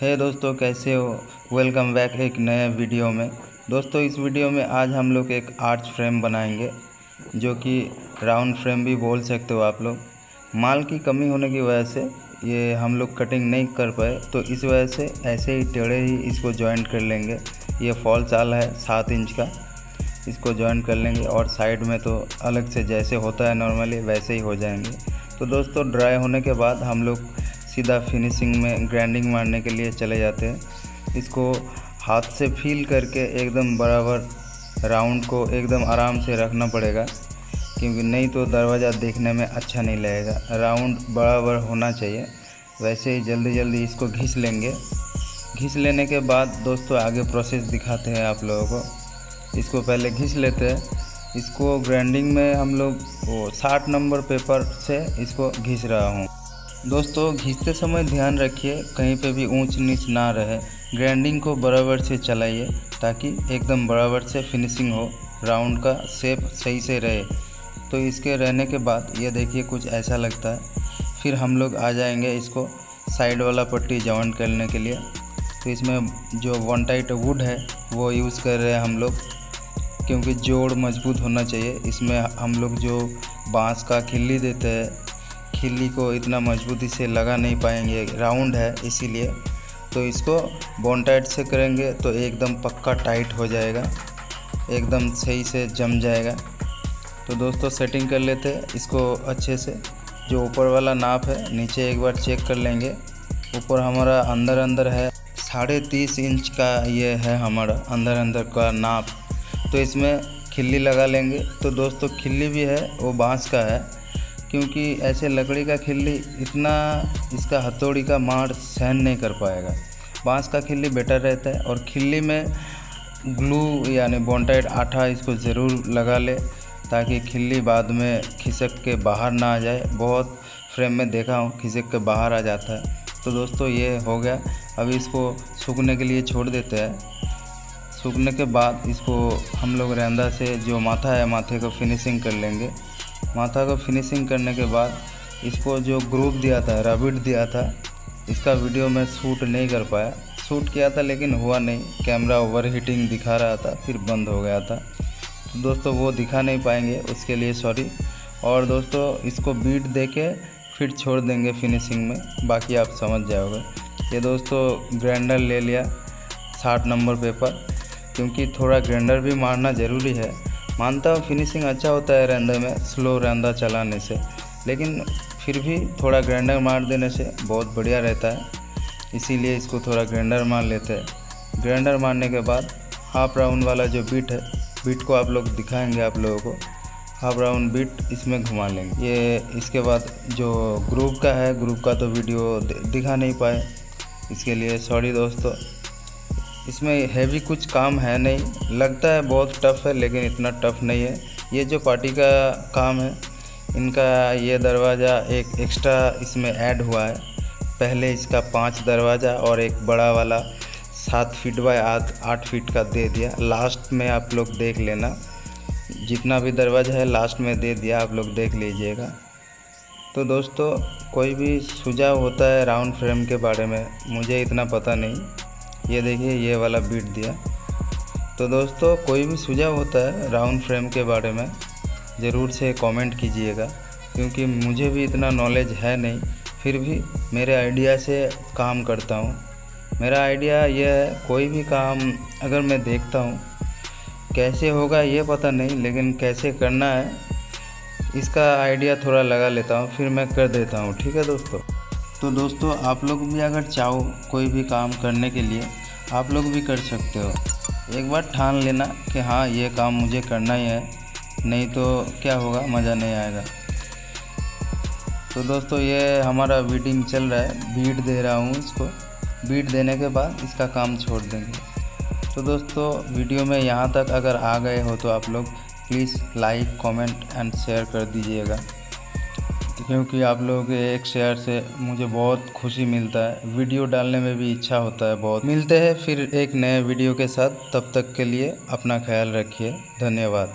है दोस्तों, कैसे हो? वेलकम बैक एक नए वीडियो में। दोस्तों, इस वीडियो में आज हम लोग एक आर्च फ्रेम बनाएँगे, जो कि राउंड फ्रेम भी बोल सकते हो आप लोग। माल की कमी होने की वजह से ये हम लोग कटिंग नहीं कर पाए तो इस वजह से ऐसे ही टेढ़े ही इसको जॉइंट कर लेंगे। ये फॉल चाल है, सात इंच का। इसको जॉइंट कर लेंगे और साइड में तो अलग से जैसे होता है नॉर्मली वैसे ही हो जाएँगे। तो दोस्तों ड्राई होने के बाद हम लोग सीधा फिनिशिंग में ग्राइंडिंग मारने के लिए चले जाते हैं। इसको हाथ से फील करके एकदम बराबर राउंड को एकदम आराम से रखना पड़ेगा, क्योंकि नहीं तो दरवाज़ा देखने में अच्छा नहीं लगेगा। राउंड बराबर होना चाहिए। वैसे ही जल्दी जल्दी इसको घिस लेंगे। घिस लेने के बाद दोस्तों आगे प्रोसेस दिखाते हैं आप लोगों को। इसको पहले घिस लेते हैं। इसको ग्राइंडिंग में हम लोग वो साठ नंबर पेपर से इसको घिस रहा हूँ। दोस्तों, घिसते समय ध्यान रखिए, कहीं पे भी ऊंच नीच ना रहे। ग्राइंडिंग को बराबर से चलाइए, ताकि एकदम बराबर से फिनिशिंग हो राउंड का शेप सही से रहे। तो इसके रहने के बाद ये देखिए, कुछ ऐसा लगता है। फिर हम लोग आ जाएँगे इसको साइड वाला पट्टी जॉइंट करने के लिए। तो इसमें जो वन टाइट वुड है, वो यूज़ कर रहे हैं हम लोग, क्योंकि जोड़ मज़बूत होना चाहिए। इसमें हम लोग जो बाँस का खिल्ली देते हैं खिल्ली को इतना मजबूती से लगा नहीं पाएँगे। राउंड है इसीलिए। तो इसको बोन टाइट से करेंगे तो एकदम पक्का टाइट हो जाएगा। एकदम सही से जम जाएगा। तो दोस्तों सेटिंग कर लेते इसको अच्छे से। जो ऊपर वाला नाप है, नीचे एक बार चेक कर लेंगे। ऊपर हमारा अंदर अंदर है। साढ़े तीस इंच का ये है हमारा अंदर अंदर का नाप। तो इसमें खिल्ली लगा लेंगे। तो दोस्तों खिल्ली भी है, वो बाँस का है। क्योंकि ऐसे लकड़ी का खिल्ली इतना इसका हथौड़ी का मार सहन नहीं कर पाएगा। बाँस का खिल्ली बेटर रहता है और खिल्ली में ग्लू यानी बॉन्टाइड आटा इसको ज़रूर लगा ले ताकि खिल्ली बाद में खिसक के बाहर ना आ जाए। बहुत फ्रेम में देखा हूँ, खिसक के बाहर आ जाता है। तो दोस्तों, ये हो गया। अभी इसको सूखने के लिए छोड़ देते हैं। सूखने के बाद इसको हम लोग रेंदा से जो माथा है, माथे को फिनिशिंग कर लेंगे। माथा को फिनिशिंग करने के बाद इसको जो ग्रुप दिया था रबिट दिया था, इसका वीडियो मैं शूट नहीं कर पाया। शूट किया था लेकिन हुआ नहीं। कैमरा ओवर हीटिंग दिखा रहा था, फिर बंद हो गया था। तो दोस्तों, वो दिखा नहीं पाएँगे, उसके लिए सॉरी और दोस्तों, इसको बीट दे के फिर छोड़ देंगे फिनिशिंग में। बाकी आप समझ जाओगे। ये दोस्तों ग्राइंडर ले लिया, साठ नंबर पेपर क्योंकि थोड़ा ग्राइंडर भी मारना ज़रूरी है। मानता हूँ फिनिशिंग अच्छा होता है रेंदर में स्लो रेंदा चलाने से। लेकिन फिर भी थोड़ा ग्राइंडर मार देने से बहुत बढ़िया रहता है। इसीलिए इसको थोड़ा ग्राइंडर मार लेते हैं। ग्राइंडर मारने के बाद हाफ़ राउंड वाला जो बीट है बीट को आप लोग दिखाएँगे आप लोगों को। हाफ़ राउंड बीट इसमें घुमा लेंगे। ये इसके बाद जो ग्रुप का है ग्रुप का तो वीडियो दिखा नहीं पाए। इसके लिए सॉरी दोस्तों। इसमें हैवी कुछ काम है नहीं। लगता है बहुत टफ़ है, लेकिन इतना टफ़ नहीं है। ये जो पार्टी का काम है, इनका ये दरवाज़ा एक एक्स्ट्रा इसमें ऐड हुआ है। पहले इसका पाँच दरवाज़ा और एक बड़ा वाला, सात फीट बाय आठ आठ फीट का दे दिया। लास्ट में आप लोग देख लेना। जितना भी दरवाज़ा है लास्ट में दे दिया। आप लोग देख लीजिएगा। तो दोस्तों, कोई भी सुझाव होता है राउंड फ्रेम के बारे में, मुझे इतना पता नहीं। ये देखिए, ये वाला बीट दिया। तो दोस्तों, कोई भी सुझाव होता है राउंड फ्रेम के बारे में, ज़रूर से कमेंट कीजिएगा, क्योंकि मुझे भी इतना नॉलेज है नहीं, फिर भी मेरे आइडिया से काम करता हूँ। मेरा आइडिया यह है, कोई भी काम अगर मैं देखता हूँ, कैसे होगा ये पता नहीं, लेकिन कैसे करना है, इसका आइडिया थोड़ा लगा लेता हूँ, फिर मैं कर देता हूँ। ठीक है दोस्तों? तो दोस्तों, आप लोग भी अगर चाहो कोई भी काम करने के लिए, आप लोग भी कर सकते हो। एक बार ठान लेना कि हाँ ये काम मुझे करना ही है, नहीं तो क्या होगा, मज़ा नहीं आएगा। तो दोस्तों, ये हमारा बीटिंग चल रहा है, बीट दे रहा हूँ इसको। बीट देने के बाद इसका काम छोड़ देंगे। तो दोस्तों, वीडियो में यहाँ तक अगर आ गए हो तो आप लोग please like, comment and share कर दीजिएगा। क्योंकि आप लोगों के एक शेयर से मुझे बहुत खुशी मिलता है। वीडियो डालने में भी इच्छा होता है बहुत। मिलते हैं फिर एक नए वीडियो के साथ। तब तक के लिए अपना ख्याल रखिए। धन्यवाद।